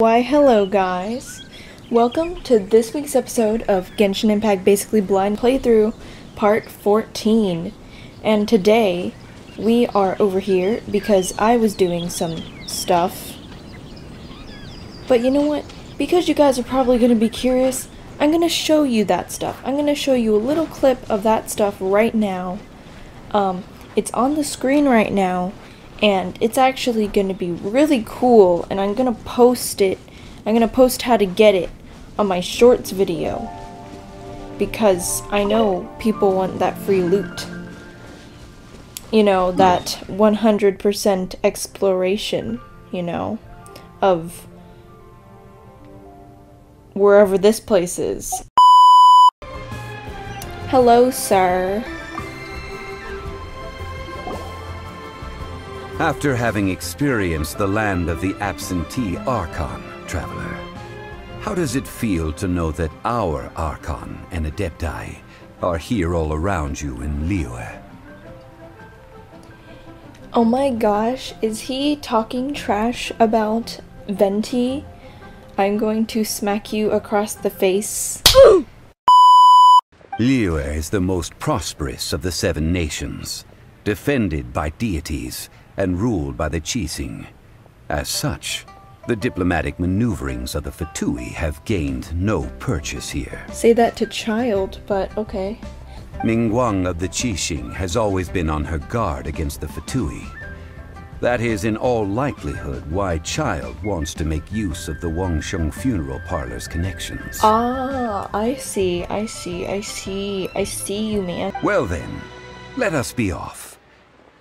Why, hello guys! Welcome to this week's episode of Genshin Impact Basically Blind Playthrough Part 14. And today, we are over here because I was doing some stuff. But you know what? Because you guys are probably going to be curious, I'm going to show you that stuff. I'm going to show you a little clip of that stuff right now. Um, it's on the screen right now, and it's actually going to be really cool and I'm going to post it I'm going to post how to get it on my shorts video. Because I know people want that free loot. You know that 100% exploration you know of wherever this place is. Hello sir After having experienced the land of the absentee Archon, traveler, how does it feel to know that our Archon and Adepti are here all around you in Liyue? Oh my gosh, is he talking trash about Venti? I'm going to smack you across the face. Liyue is the most prosperous of the seven nations, defended by deities and ruled by the Qixing. As such, the diplomatic maneuverings of the Fatui have gained no purchase here. Say that to Childe, but okay. Ningguang of the Qixing has always been on her guard against the Fatui. That is in all likelihood why Childe wants to make use of the Wangsheng funeral parlor's connections. Ah, I see, I see, I see, I see you, man. Well then, let us be off.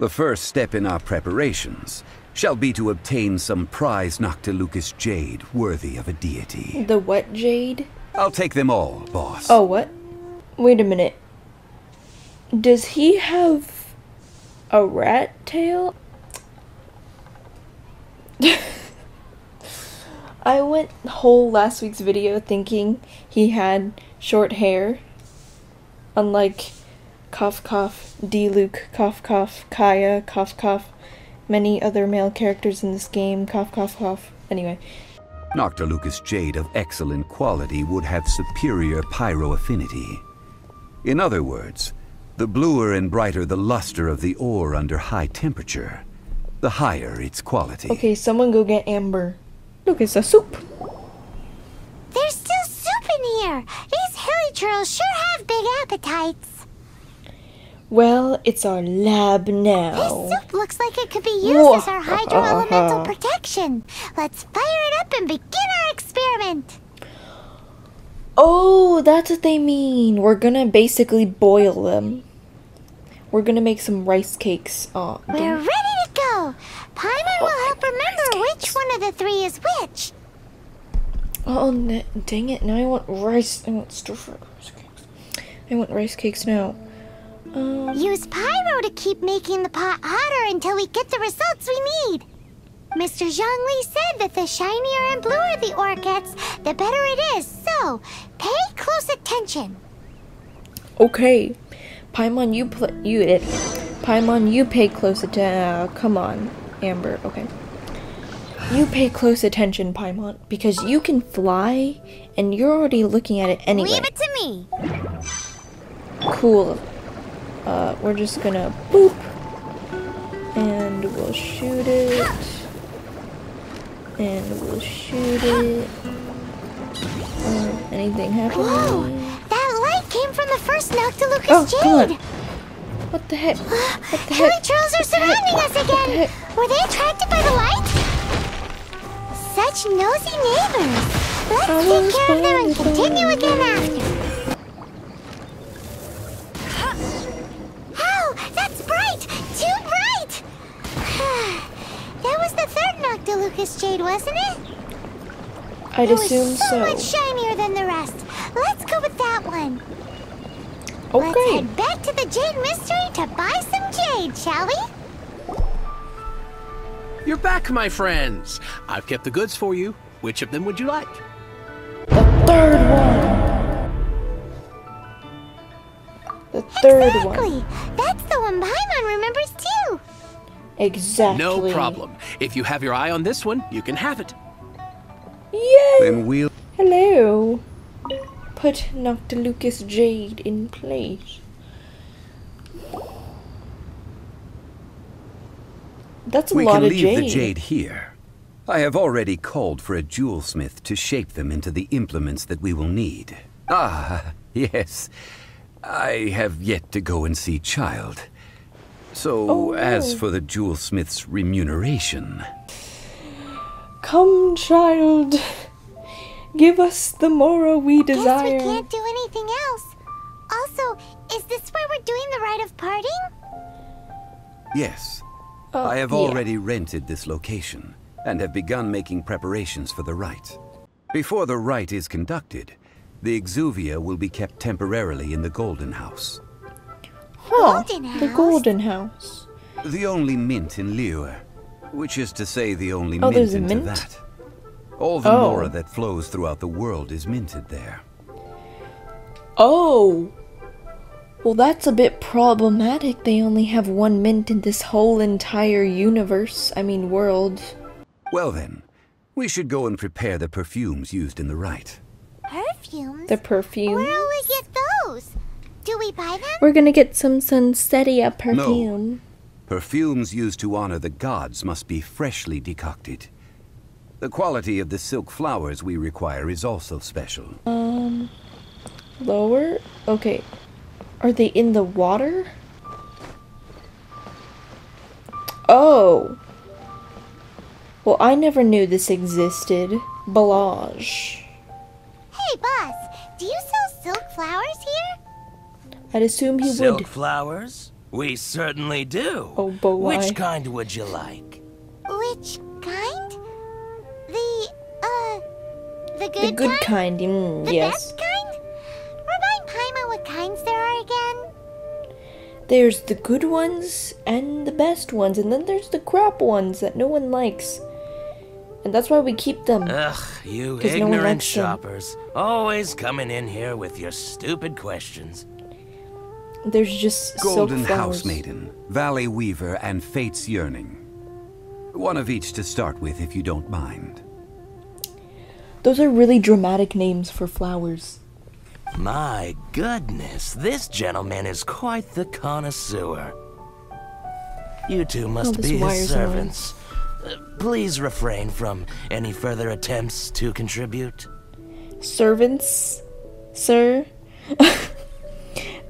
The first step in our preparations shall be to obtain some prize Noctilucous jade worthy of a deity. The what jade? I'll take them all, boss. Oh, what? Wait a minute. Does he have a rat tail? I went whole last week's video thinking he had short hair. Unlike Cough Cough, Diluc, Cough Cough, Kaeya, Cough Cough, many other male characters in this game, Cough Cough Cough. Anyway. Noctilucous jade of excellent quality would have superior pyro affinity. In other words, the bluer and brighter the luster of the ore under high temperature, the higher its quality. Okay, someone go get Amber. Look, it's a soup. There's still soup in here. These hilichurls sure have big appetites. Well, it's our lab now. This soup looks like it could be used Whoa. as our hydroelemental protection. Let's fire it up and begin our experiment. Oh, that's what they mean. We're gonna basically boil them. We're gonna make some rice cakes. Oh, We're ready to go. Paimon oh, will help remember which one of the three is which. Oh, dang it. Now I want rice. I want stir fry rice cakes. I want rice cakes now. Um, Use pyro to keep making the pot hotter until we get the results we need. Mr. Zhongli said that the shinier and bluer the ore gets, the better it is. So, pay close attention. Okay. Paimon, you play you it. Paimon, you pay close attention. Uh, come on, Amber. Okay. You pay close attention, Paimon, because you can fly, and you're already looking at it anyway. Leave it to me. Cool. Uh, we're just gonna boop, and we'll shoot it, and we'll shoot it. Uh, anything happening? Whoa! That light came from the first Noctilucous oh, Jade! What the heck? What the heck? Trolls are surrounding us again! Were they attracted by the light? Such nosy neighbors! Let's take care of them and continue again after. Noctilucous Jade, wasn't it? I'd it assume so. so. much shinier than the rest. Let's go with that one. Okay. Let's head back to the Jade Mystery to buy some jade, shall we? You're back, my friends. I've kept the goods for you. Which of them would you like? The third one. The third exactly. one. That's the one Paimon remembers too. Exactly. No problem. If you have your eye on this one, you can have it. Then we'll. Hello. Put Noctilucous Jade in place. That's a We lot can leave the jade here. I have already called for a jewelsmith to shape them into the implements that we will need. Ah, yes. I have yet to go and see Childe. So, Oh, as no. for the jewelsmith's remuneration, Come, Childe. Give us the Mora we Guess desire. we can't do anything else. Also, is this where we're doing the rite of parting? yes, Uh, I have yeah. already rented this location and have begun making preparations for the rite. Before the rite is conducted, the Exuvia will be kept temporarily in the Golden House. Huh, Golden the Golden House. The only mint in Liyue, which is to say the only Oh, mint there's a into mint? that. All the Oh. mora that flows throughout the world is minted there. Oh. Well, that's a bit problematic. They only have one mint in this whole entire universe. I mean, world. Well then, we should go and prepare the perfumes used in the rite. Perfumes? The perfume. Where'll we get those? Do we buy them? We're gonna get some Sunsetia perfume. No. Perfumes used to honor the gods must be freshly decocted. The quality of the silk flowers we require is also special. Um, lower? Okay. Are they in the water? Oh. Well, I never knew this existed. Balage. Hey, boss, do you sell silk flowers here? I'd assume he Silk would. flowers? We certainly do. Oh, boy. Which kind would you like? Which kind? The, uh, the good, kind? The good kind? kind. Mm, The yes. best kind? Remind Paimon what kinds there are again. There's the good ones and the best ones, and then there's the crap ones that no one likes. And that's why we keep them. Ugh, you 'Cause no one ignorant likes them. shoppers. Always coming in here with your stupid questions. There's just Golden silk. House Maiden, Valley Weaver, and Fate's Yearning. One of each to start with, if you don't mind. Those are really dramatic names for flowers. My goodness, this gentleman is quite the connoisseur. You two must this be his servants. Uh, please refrain from any further attempts to contribute. Servants, sir.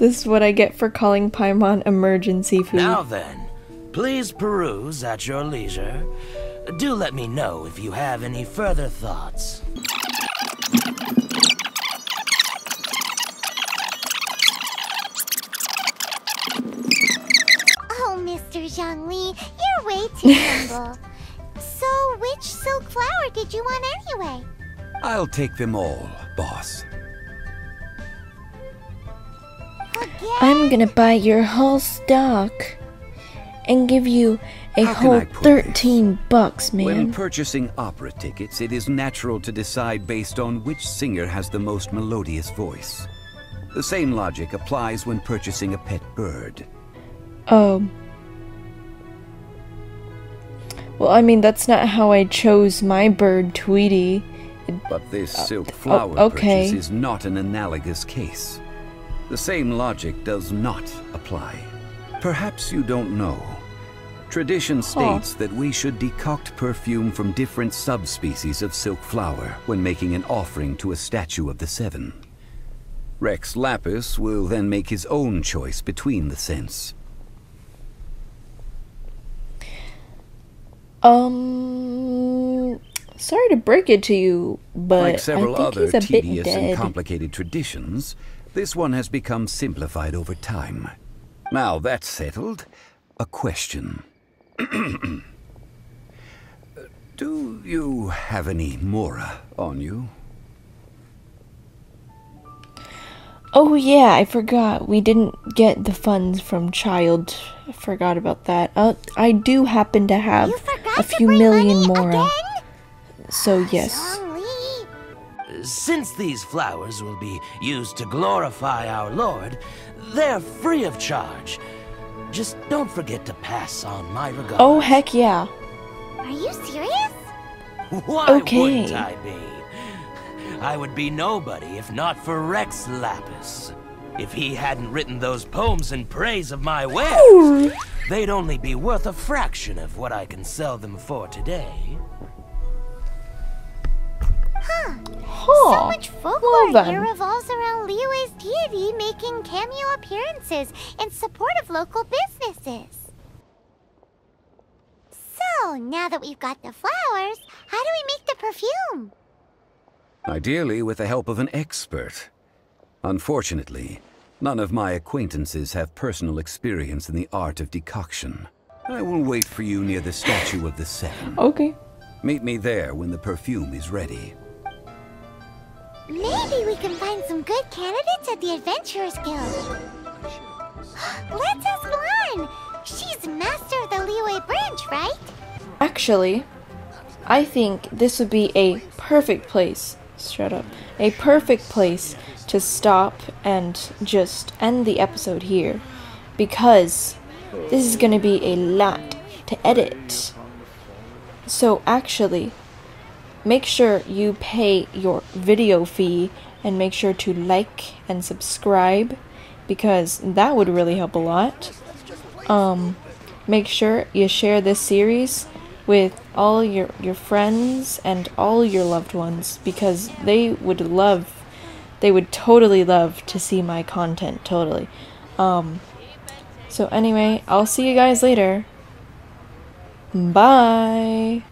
this is what I get for calling Paimon emergency food. Now then, please peruse at your leisure. Do let me know if you have any further thoughts. Oh, Mr. Zhongli, you're way too humble. So, which silk flower did you want anyway? I'll take them all, boss. I'm gonna buy your whole stock and give you a How whole I put this? 13 bucks, When purchasing opera tickets, it is natural to decide based on which singer has the most melodious voice. The same logic applies when purchasing a pet bird. Um. Well, I mean, that's not how I chose my bird, Tweety. But this silk flower Uh, okay. purchase is not an analogous case. The same logic does not apply. Perhaps you don't know. Tradition states that we should decoct perfume from different subspecies of silk flower when making an offering to a statue of the Seven. Rex Lapis will then make his own choice between the scents. Um. Sorry to break it to you, but like several I think other he's a bit tedious and complicated traditions, this one has become simplified over time. Now that's settled, a question. Do you have any Mora on you? Oh yeah, I forgot. We didn't get the funds from Childe. I forgot about that. Uh, I do happen to have a few million Mora. again? So yes. Zhongli. Since these flowers will be used to glorify our Lord, they're free of charge. Just don't forget to pass on my regards. Oh heck yeah. Are you serious? Why Okay. wouldn't I be? I would be nobody if not for Rex Lapis. If he hadn't written those poems in praise of my wares, they'd only be worth a fraction of what I can sell them for today. Huh. Huh. So much folklore well here revolves around Liyue's deity making cameo appearances in support of local businesses. So, now that we've got the flowers, how do we make the perfume? Ideally with the help of an expert. Unfortunately, none of my acquaintances have personal experience in the art of decoction. I will wait for you near the statue of the Seven. Okay. Meet me there when the perfume is ready. Maybe we can find some good candidates at the Adventurers Guild. Let's ask Lan! She's master of the Liyue branch, right? Actually, I think this would be a perfect place. Shut up. A perfect place to stop and just end the episode here. Because this is going to be a lot to edit. So, actually, make sure you pay your video fee and make sure to like and subscribe because that would really help a lot. Um, make sure you share this series with all your your friends and all your loved ones because they would love they would totally love to see my content totally. Um so anyway i'll see you guys later. Bye